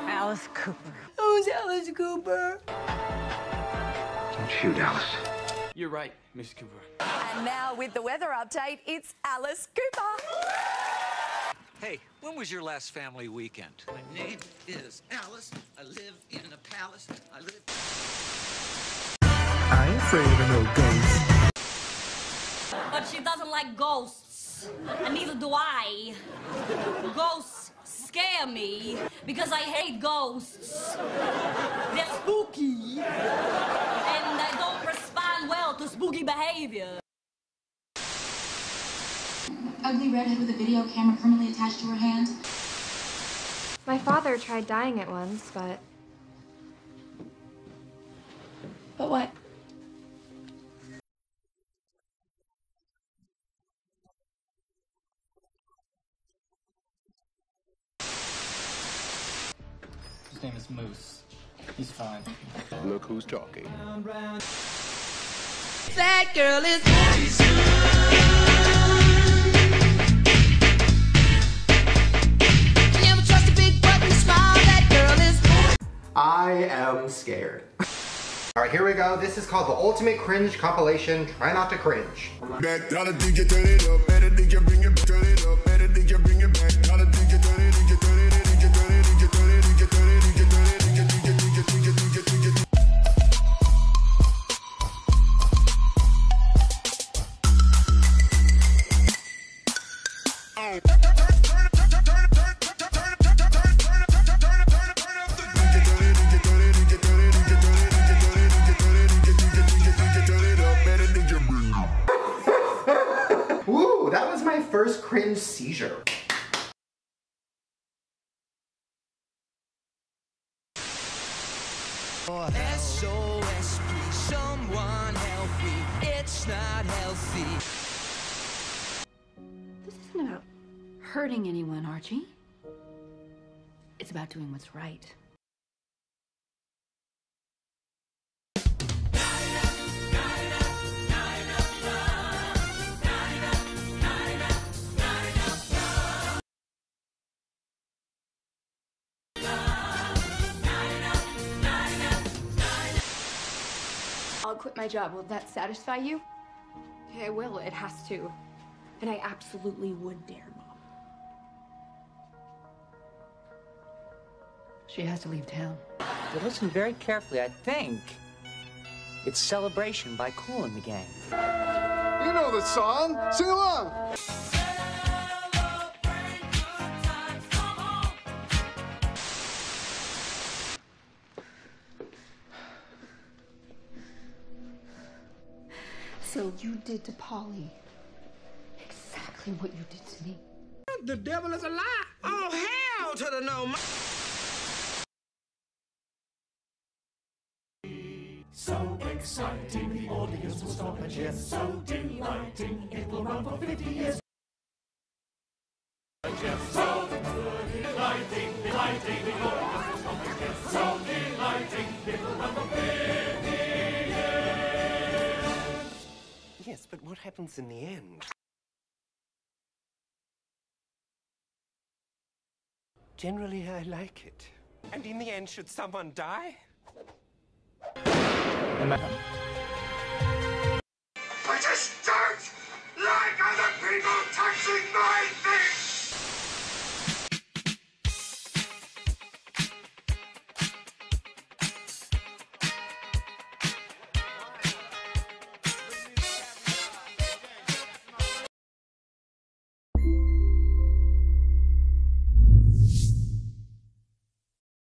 Alice Cooper. Who's Alice Cooper? Don't shoot, Alice. You're right, Miss Cooper. And now with the weather update, it's Alice Cooper. Hey, when was your last family weekend? My name is Alice. I live in a palace. I live. I ain't afraid of no ghosts. But she doesn't like ghosts. And neither do I. Ghosts scare me because I hate ghosts. They're spooky. And I don't respond well to spooky behavior. Ugly redhead with a video camera permanently attached to her hand. My father tried dyeing it once, but. But what? His name is Moose. He's fine. Look who's talking. That girl is. Never trust a big button smile. That girl is. I am scared. Alright, here we go. This is called the Ultimate Cringe Compilation. Try not to cringe. Woo, that was my first cringe seizure. This isn't about hurting anyone, Archie. It's about doing what's right. I'll quit my job. Will that satisfy you? Yeah, it will. It has to. And I absolutely would dare, Mom. She has to leave town. But listen very carefully, I think. It's Celebration by Kool and the Gang. You know the song. Sing along. So you did to Polly exactly what you did to me. The devil is a lie. Oh, hell to the no. So exciting, the audience will stop and cheer. So delighting, it will run for 50 years. So delighting, delighting, the But what happens in the end? Generally, I like it. And in the end, should someone die?